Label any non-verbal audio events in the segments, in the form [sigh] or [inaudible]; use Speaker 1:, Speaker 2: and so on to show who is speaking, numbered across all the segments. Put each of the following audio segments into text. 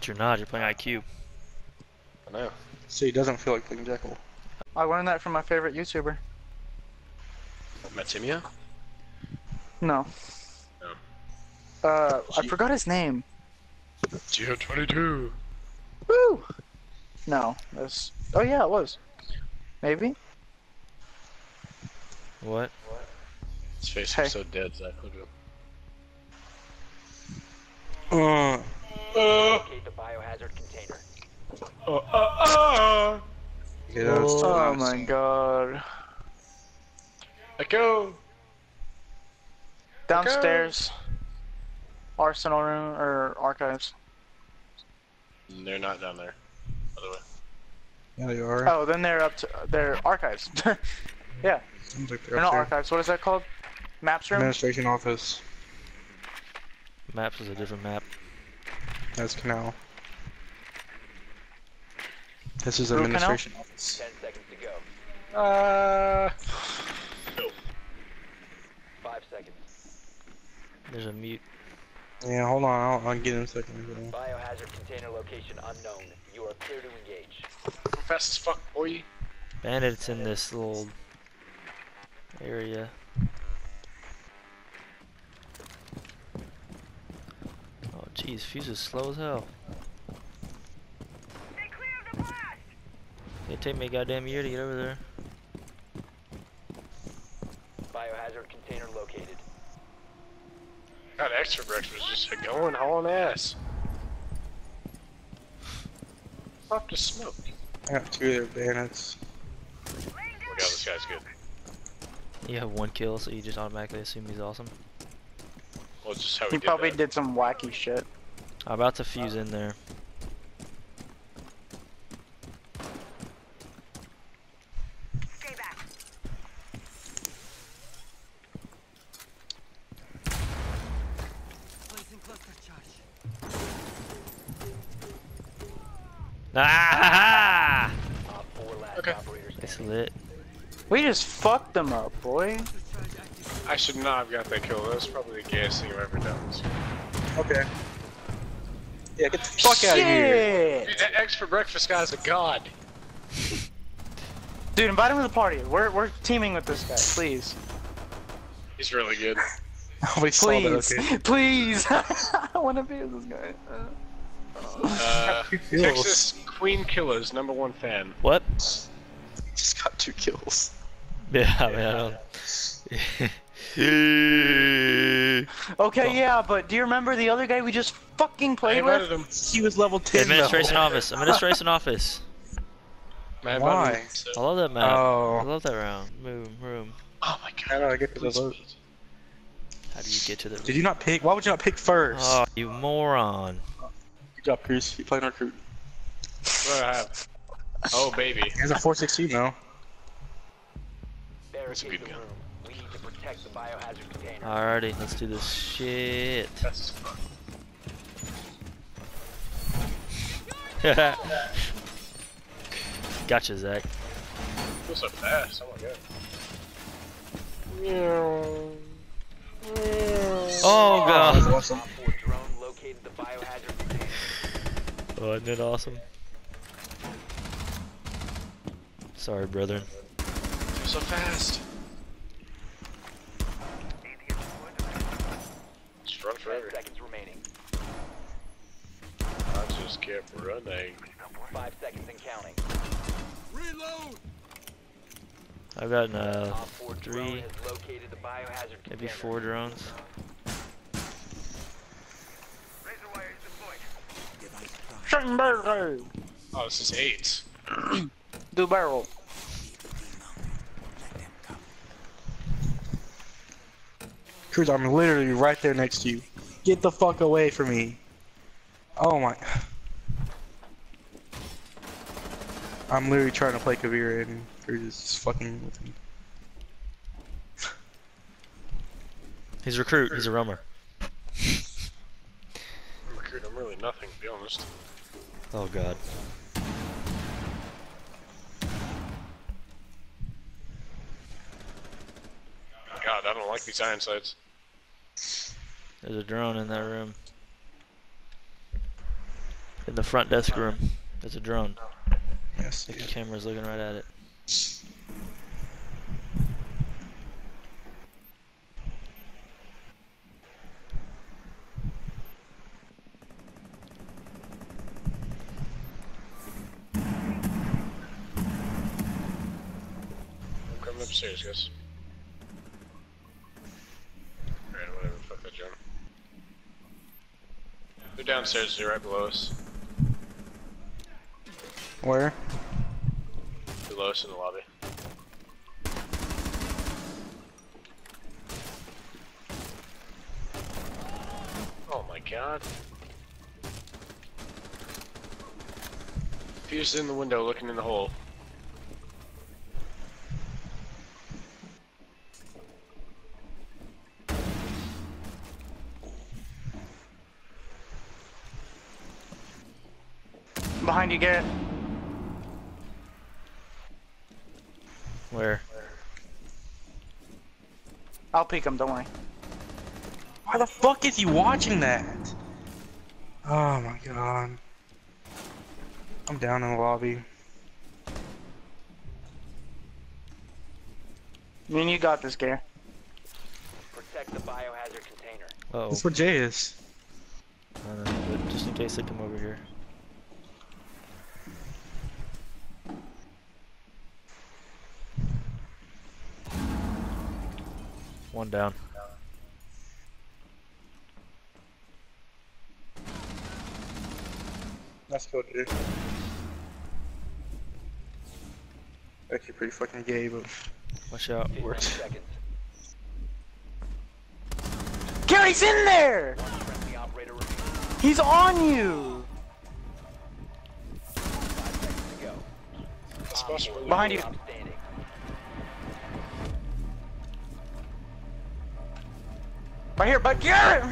Speaker 1: But you're not, you're playing IQ.
Speaker 2: I know.
Speaker 3: See, it doesn't feel like playing Jekyll.
Speaker 4: I learned that from my favorite YouTuber.
Speaker 2: Matimi0?
Speaker 4: No.
Speaker 2: No.
Speaker 4: Uh, I forgot his name.
Speaker 2: Geo22.
Speaker 4: Woo! No, that's. Oh yeah, it was. Maybe.
Speaker 1: What?
Speaker 2: His face
Speaker 4: Hey.
Speaker 2: was so dead, Zach. Look at him.
Speaker 3: Uh,
Speaker 5: Locate the biohazard container.
Speaker 2: Uh, uh, uh.
Speaker 3: yeah, that's
Speaker 4: Oh my god.
Speaker 2: Echo!
Speaker 4: Downstairs. Arsenal room or archives.
Speaker 2: They're not down there. By the way.
Speaker 3: Yeah, they are.
Speaker 4: Oh, then they're up to they're archives. [laughs] yeah,
Speaker 3: Sounds like they're
Speaker 4: they're
Speaker 3: up
Speaker 4: not
Speaker 3: there.
Speaker 4: archives. What is that called? Maps room.
Speaker 3: Administration office.
Speaker 1: Maps is a different map.
Speaker 3: That's canal. This is
Speaker 4: Root canal?
Speaker 3: administration office.
Speaker 5: Ten seconds to go.
Speaker 2: Uh.
Speaker 5: Five seconds.
Speaker 1: There's a mute.
Speaker 3: Yeah, hold on. I'll, I'll get in a second.
Speaker 5: Biohazard container location unknown. You are clear to engage.
Speaker 2: I'm fast as fuck, boy.
Speaker 1: Bandits in this little area. Jeez, Fuse is slow as hell. It take me a goddamn year to get over there.
Speaker 5: Biohazard container located.
Speaker 2: God, extra breakfast was just going hauling ass. Stop the smoke.
Speaker 3: I got two of their bandits.
Speaker 2: Oh my god, this guy's good.
Speaker 1: You have one kill, so you just automatically assume he's awesome.
Speaker 2: Well, just how we
Speaker 4: He
Speaker 2: did
Speaker 4: probably
Speaker 2: that.
Speaker 4: did some wacky shit.
Speaker 1: I'm about to fuse in there. Ah!
Speaker 5: Op four last
Speaker 2: Okay.
Speaker 1: It's lit.
Speaker 4: We just fucked them up, boy.
Speaker 2: I should not have got that kill. That was probably the gayest thing I've ever done.
Speaker 3: Okay. Yeah, get the fuck out of here.
Speaker 2: Dude, that X for breakfast guy's a god.
Speaker 4: Dude, invite him to the party. We're we're teaming with this guy, please.
Speaker 2: He's really good. [laughs]
Speaker 3: Nobody saw that,
Speaker 4: Please,
Speaker 3: okay. [laughs]
Speaker 4: please. [laughs] I want to be with this guy.
Speaker 2: Uh,
Speaker 3: Two kills.
Speaker 2: Texas Queen Killers, number one fan.
Speaker 1: What?
Speaker 3: He just got two kills.
Speaker 1: Yeah, I mean, I don't.
Speaker 4: Okay, yeah, but do you remember the other guy we just fucking played
Speaker 2: invited
Speaker 4: with?
Speaker 2: him.
Speaker 3: He was level 10
Speaker 1: Administration
Speaker 3: though.
Speaker 1: office. Administration [laughs] office.
Speaker 2: I invited
Speaker 3: Why?
Speaker 2: him, so-
Speaker 1: I love that map. I
Speaker 3: Oh.
Speaker 1: love that round. Room, room.
Speaker 2: Oh my
Speaker 3: How
Speaker 2: god.
Speaker 3: I get to the
Speaker 2: Please
Speaker 3: vote?
Speaker 1: How do you get to the?
Speaker 3: Did you not pick? Why would you not pick first?
Speaker 1: Oh, you moron.
Speaker 3: Good job, Cruz. You playing recruit.
Speaker 2: What do I have? Oh baby.
Speaker 3: He has a 416 though.
Speaker 2: That's a good
Speaker 5: the
Speaker 2: gun.
Speaker 5: Room. We need to protect the biohazard container.
Speaker 1: Alrighty, let's do this shit. [laughs] Gotcha, Zach.
Speaker 2: Feel so fast. Oh my god.
Speaker 1: Oh god.
Speaker 3: awesome.
Speaker 5: Op four drone located the biohazard container.
Speaker 1: Oh, isn't it awesome? Sorry, brethren.
Speaker 2: Feel so fast. Just run
Speaker 5: Ten
Speaker 2: forever.
Speaker 5: seconds remaining.
Speaker 2: I just kept running.
Speaker 5: Five seconds and counting.
Speaker 1: I've gotten uh
Speaker 5: Op four drone
Speaker 1: three,
Speaker 5: has the biohazard
Speaker 1: maybe
Speaker 5: container.
Speaker 1: four drones.
Speaker 4: Schottenberger!
Speaker 2: Oh, this is eight. [clears throat]
Speaker 4: Do barrel.
Speaker 3: Cruz, I'm literally right there next to you. Get the fuck away from me. Oh my. I'm literally trying to play Caveira and Cruz is just fucking with me.
Speaker 1: He's a recruit. He's a roamer.
Speaker 2: I'm recruit. I'm really nothing, to be honest.
Speaker 1: Oh god.
Speaker 2: God, I don't like like these iron sights.
Speaker 1: There's a drone in that room. In the front desk room, there's a drone.
Speaker 3: Yes.
Speaker 1: The camera's looking right at it.
Speaker 2: I'm upstairs, guys. Alright, whatever, fuck that jump. They're downstairs, they're right below us.
Speaker 3: Where?
Speaker 2: Below us in the lobby. Oh my god. Fused in the window looking in the hole.
Speaker 4: You, Garrett.
Speaker 1: Where?
Speaker 4: I'll peek him. Don't worry.
Speaker 3: Why the fuck is he watching that? Oh my god. I'm down in the lobby.
Speaker 4: Me and you got this, Garrett.
Speaker 5: Protect the biohazard container.
Speaker 1: Uh oh.
Speaker 3: That's where Jay is.
Speaker 1: I don't know, but just in case they come over here. One down.
Speaker 3: Let's go, dude. Actually, pretty fucking gay, but
Speaker 1: Watch out.
Speaker 5: 15 seconds.
Speaker 4: Gary's in there.
Speaker 5: One friendly operator remaining.
Speaker 4: He's on you.
Speaker 5: Five seconds to go.
Speaker 2: That's possible.
Speaker 4: Behind you. Right here, but Garrett. No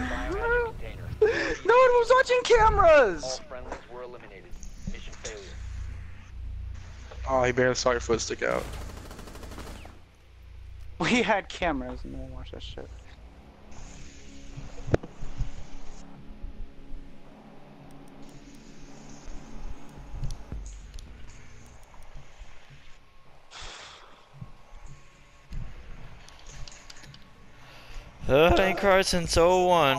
Speaker 4: one was watching
Speaker 5: All
Speaker 4: cameras.
Speaker 5: friendlies were eliminated. Mission failure.
Speaker 3: oh, he barely saw your foot stick out.
Speaker 4: We had cameras and no one watched that shit.
Speaker 1: Uh, ain't Carson, so one.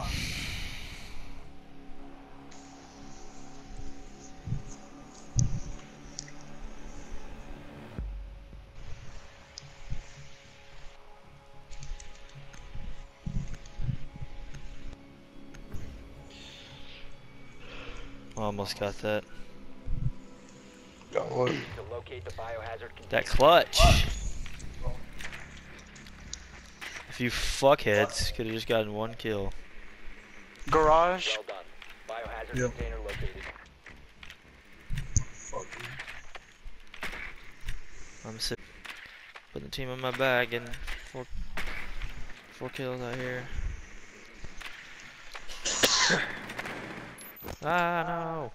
Speaker 1: Almost got that.
Speaker 3: Got what?
Speaker 5: To locate the biohazard.
Speaker 1: That clutch. If you fuckheads could have just gotten one kill.
Speaker 4: Garage.
Speaker 5: Well done. Biohazard
Speaker 3: Yep.
Speaker 5: container located. Fuck.
Speaker 1: I'm sitting, putting the team in my bag and four, four kills out here. [coughs] ah no!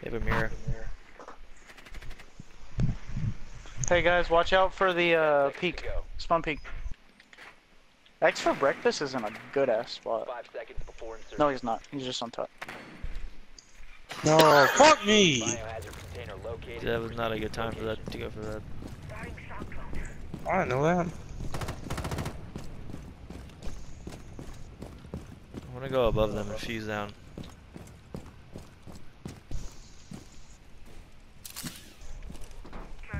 Speaker 1: They have a mirror.
Speaker 4: Hey guys, watch out for the uh, peak. Spawn peak. X for breakfast isn't a good ass spot.
Speaker 5: Five seconds before insertion.
Speaker 4: No, he's not. He's just on top.
Speaker 3: No, fuck me!
Speaker 5: Biohazard.
Speaker 1: That was not a good time for that to go for that.
Speaker 3: I didn't know that.
Speaker 1: I want to go above them and fuse down.
Speaker 3: I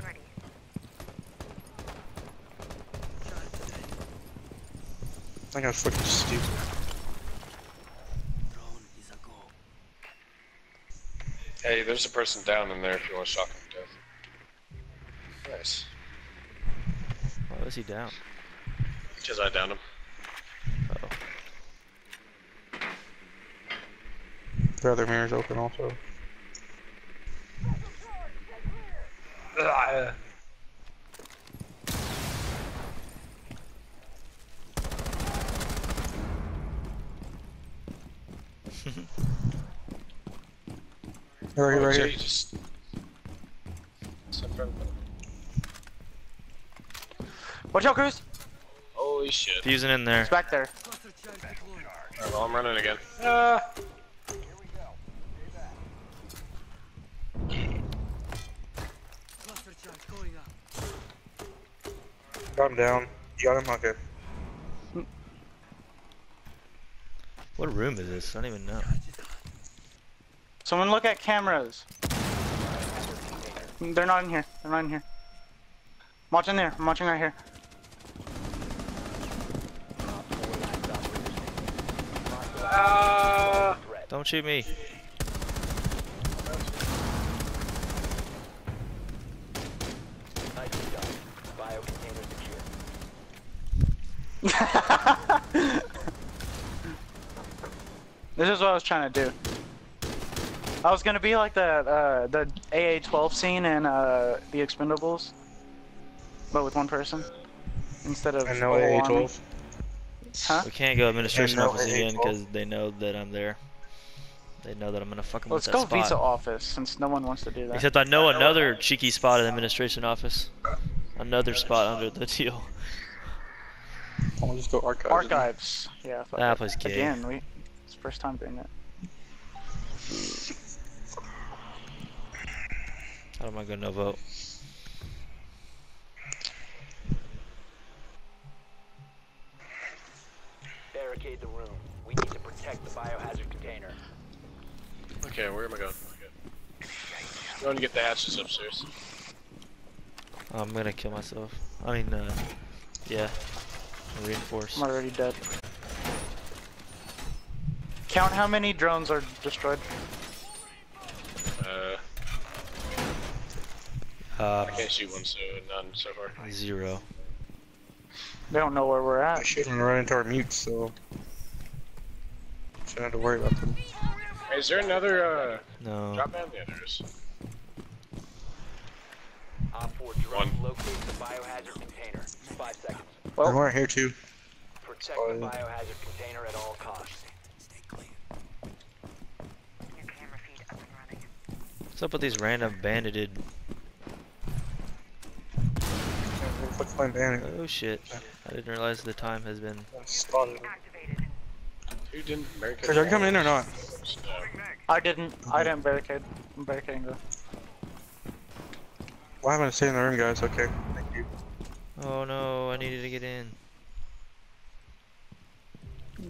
Speaker 3: think I'm fucking stupid.
Speaker 2: Hey, there's a person down in there if you want to shock him to death. Nice.
Speaker 1: Why was he down?
Speaker 2: Because I downed him.
Speaker 1: Uh oh.
Speaker 3: The other mirror's open also. Right here,
Speaker 2: Oh,
Speaker 3: right
Speaker 2: Jay,
Speaker 3: here.
Speaker 2: Just... It's in front of him.
Speaker 4: Watch out, Cruz.
Speaker 2: Oh, Holy shit.
Speaker 1: Fusing in there.
Speaker 4: It's back there.
Speaker 2: Alright, well, I'm running again. Ah!
Speaker 3: Got him down. You got him? Okay.
Speaker 1: What room is this? I don't even know.
Speaker 4: Someone look at cameras. They're not in here. They're not in here. I'm watching there. I'm watching right here.
Speaker 2: Ah!
Speaker 1: Don't shoot me.
Speaker 5: Nicely done. Bio container secure.
Speaker 4: This is what I was trying to do. I was gonna be like the uh, the AA-12 scene in uh, The Expendables, but with one person instead of
Speaker 3: I know
Speaker 4: a whole army.
Speaker 3: AA-12.
Speaker 4: Huh?
Speaker 1: We can't go administration
Speaker 3: no
Speaker 1: office again
Speaker 3: AA-12.
Speaker 1: because they know that I'm there. They know that I'm gonna fuck them
Speaker 4: Let's go
Speaker 1: spot.
Speaker 4: visa office since no one wants to do that.
Speaker 1: Except I know another cheeky spot in the administration office. Another spot under the deal.
Speaker 3: I'll just go archive.
Speaker 4: Archives. Yeah.
Speaker 1: That
Speaker 4: it.
Speaker 1: place gay.
Speaker 4: Again, we. It's first time doing it.
Speaker 1: How am I gonna vote?
Speaker 5: Barricade the room. We need to protect the biohazard container.
Speaker 2: Okay, where am I going? Okay. I'm going to get the hatches upstairs.
Speaker 1: I'm gonna kill myself. I mean, uh, yeah. Reinforce.
Speaker 4: I'm already dead. Count how many drones are destroyed.
Speaker 2: Uh,
Speaker 1: Uh,
Speaker 2: I can't shoot one, so none so far.
Speaker 1: zero.
Speaker 4: They don't know where we're at.
Speaker 3: I
Speaker 4: at.
Speaker 3: shouldn't run into our mutes, so. Shouldn't have to worry about them.
Speaker 2: Hey, is there another uh,
Speaker 1: No.
Speaker 2: drop man? Yeah, there is.
Speaker 5: Op 4 drone
Speaker 2: One.
Speaker 5: the biohazard container. Five seconds.
Speaker 3: Well,
Speaker 4: Well,
Speaker 3: we're here too.
Speaker 5: Protect the biohazard container at all costs.
Speaker 1: What's up with these random bandited?
Speaker 3: What's my banner?
Speaker 1: Oh shit! I didn't realize the time has been.
Speaker 3: Spotted.
Speaker 2: Who didn't barricade?
Speaker 3: Chris, are you coming in or not?
Speaker 4: I didn't. I didn't barricade. I'm barricading though.
Speaker 3: Well, I'm gonna stay in the room, guys. Okay. Thank you.
Speaker 1: Oh no! I needed to get in.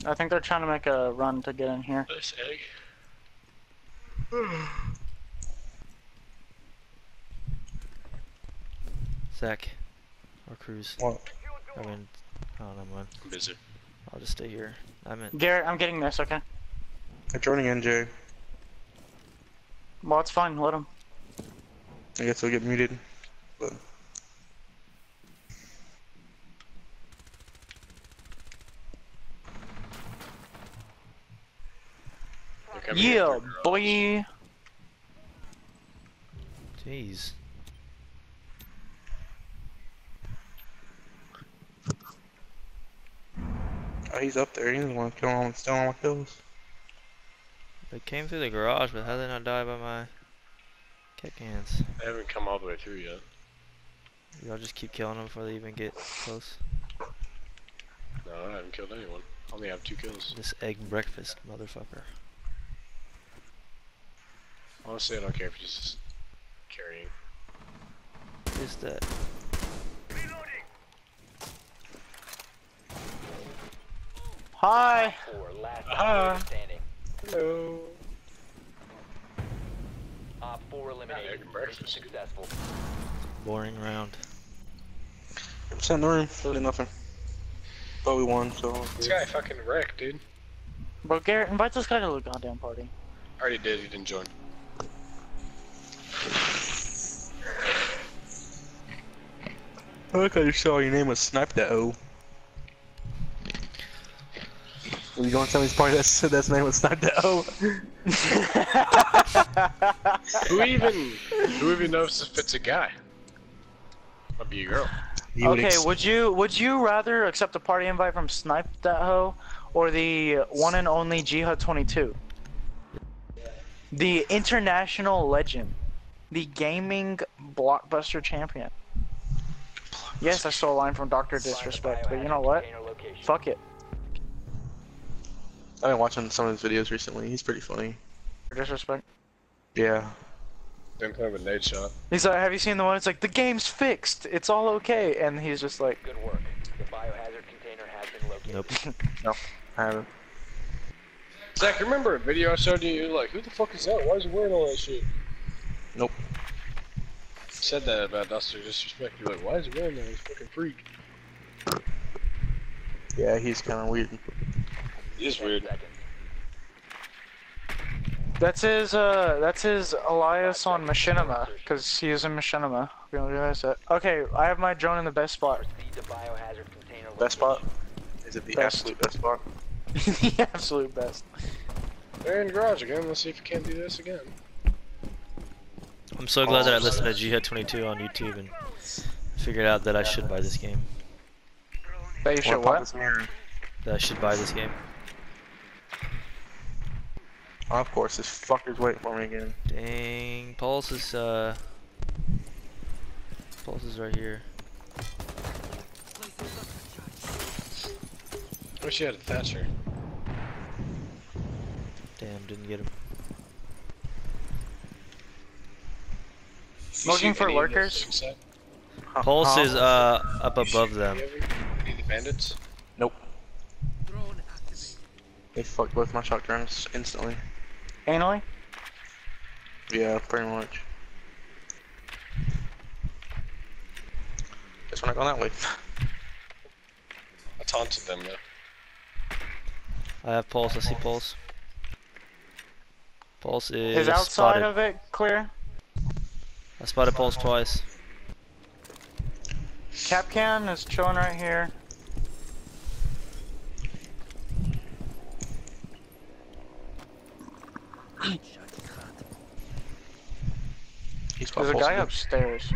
Speaker 4: I think they're trying to make a run to get in here.
Speaker 2: Nice egg.
Speaker 1: Zach, or Cruz.
Speaker 3: What?
Speaker 1: I mean, oh no, mind.
Speaker 2: I'm busy.
Speaker 1: I'll just stay here. I'm in.
Speaker 4: Garrett, I'm getting this. Okay.
Speaker 3: They're joining NJ.
Speaker 4: Well, it's fine. Let him.
Speaker 3: I guess they'll get muted. But
Speaker 2: They're coming in
Speaker 4: Yeah, boy.
Speaker 1: Jeez.
Speaker 3: Oh, he's up there. He's the one killing all, stealing all my kills.
Speaker 1: They came through the garage, but how did they not die by my kick hands?
Speaker 2: They haven't come all the way through yet.
Speaker 1: Y'all just keep killing them before they even get close.
Speaker 2: No, I haven't killed anyone. I only have two kills.
Speaker 1: This egg breakfast, motherfucker.
Speaker 2: Honestly, I don't care if he's just carrying.
Speaker 1: Is that?
Speaker 4: Hi.
Speaker 5: Four, last
Speaker 2: Ah.
Speaker 5: standing.
Speaker 2: Hello.
Speaker 5: Op 4
Speaker 2: egg
Speaker 5: eliminated. Mission successful.
Speaker 1: Boring round.
Speaker 3: Sat in the room. Really nothing. But we won, so.
Speaker 2: This guy fucking wrecked, dude.
Speaker 4: Bro, Garrett, invite this guy to the goddamn party.
Speaker 2: I Already did. He didn't join.
Speaker 3: I look how you saw your name was Snipe that O. Are you going to tell me his party that said [laughs] that's name was Snipe that O?
Speaker 2: Who even? Who even knows if it's a guy? Might be a girl.
Speaker 3: You
Speaker 4: okay,
Speaker 3: ex-
Speaker 4: would you would you rather accept a party invite from Snipe That Ho or the one and only Jihad 22? The international legend, the gaming blockbuster champion. Yes, I stole a line from Doctor Disrespect, but you know what? Fuck it.
Speaker 3: I've been watching some of his videos recently. He's pretty funny.
Speaker 4: Disrespect.
Speaker 3: Yeah.
Speaker 2: Been playing with Nate Shot.
Speaker 4: He's like, have you seen the one? It's like the game's fixed. It's all okay, and he's just like,
Speaker 5: Good work. The biohazard container has been located.
Speaker 1: Nope. [laughs]
Speaker 3: no, I haven't.
Speaker 2: Zach, you remember a video I showed you? You're like, who the fuck is that? Why is he wearing all that shit?
Speaker 3: Nope.
Speaker 2: Said that about Doctor Disrespect. You're like, why is he wearing that? He's fucking freak.
Speaker 3: Yeah, he's kind of weird.
Speaker 2: He is
Speaker 5: 10
Speaker 2: weird.
Speaker 5: seconds.
Speaker 4: that's his, uh, that's his Elias on Machinima, because he is in Machinima. We don't realize that. Okay, I have my drone in the best spot.
Speaker 5: Proceed to biohazard container
Speaker 3: Best spot? Is it the
Speaker 4: Best.
Speaker 3: absolute best spot? [laughs]
Speaker 4: the absolute best.
Speaker 2: They're in the garage again. Let's see if we can't do this again.
Speaker 1: I'm so glad that I listened to Jihad 22 on YouTube and figured out that I should buy this game.
Speaker 4: That you should what?
Speaker 1: That I should buy this game.
Speaker 3: Oh, of course, this fucker's waiting for me again.
Speaker 1: Dang, Pulse is uh, Pulse is right here.
Speaker 2: Wish you had a Thatcher.
Speaker 1: Damn, didn't get him.
Speaker 2: You
Speaker 4: Looking for
Speaker 2: any
Speaker 4: lurkers?
Speaker 2: things,
Speaker 1: Pulse is uh up
Speaker 2: You
Speaker 1: above them.
Speaker 2: any of them? Any of the bandits?
Speaker 3: Nope. They fucked both my shotguns instantly.
Speaker 4: Anally?
Speaker 3: Yeah, pretty much. Guess we're not going that way. [laughs]
Speaker 2: I taunted them though.
Speaker 1: I have Pulse. I see Pulse. Pulse is
Speaker 4: Is outside
Speaker 1: spotted.
Speaker 4: of it clear?
Speaker 1: I spotted Pulse twice.
Speaker 4: Kapkan is chilling right here.
Speaker 3: He's got
Speaker 4: There's a guy
Speaker 3: again.
Speaker 4: upstairs.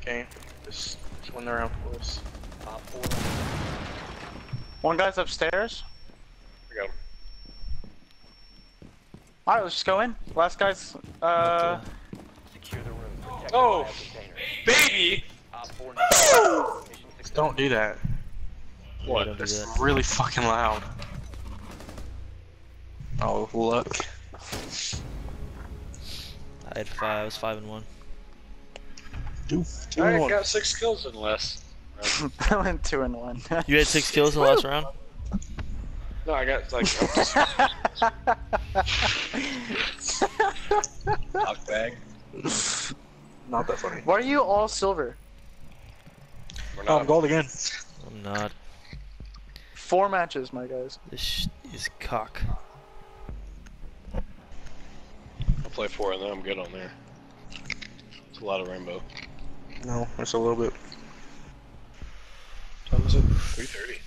Speaker 3: Okay, just swing around for us.
Speaker 5: Op 4
Speaker 4: One guy's upstairs.
Speaker 2: We got him.
Speaker 4: Alright, let's just go in. Last guy's, uh,
Speaker 5: secure the room. Protect
Speaker 2: Oh. Baby!
Speaker 5: Op 4 neutralized. Mission success.
Speaker 3: Don't do that.
Speaker 1: What? Don't do
Speaker 3: It's
Speaker 1: that.
Speaker 3: really fucking loud. Oh, look.
Speaker 1: I had five. I was five and one.
Speaker 3: Two, two
Speaker 2: I
Speaker 3: one.
Speaker 2: got six kills in less. [laughs]
Speaker 4: I went two and one.
Speaker 1: You had six kills in the last round.
Speaker 2: No, I got like [laughs] [laughs] knock bag.
Speaker 3: Not that funny.
Speaker 4: Why are you all silver?
Speaker 2: We're
Speaker 3: um,
Speaker 2: Oh.
Speaker 3: I'm gold again.
Speaker 1: I'm not.
Speaker 4: Four matches, my guys.
Speaker 1: This sh is cock.
Speaker 2: I'll play four and then I'm good on there. It's a lot of rainbow.
Speaker 3: No, it's a little bit.
Speaker 2: Time is it? 3:30.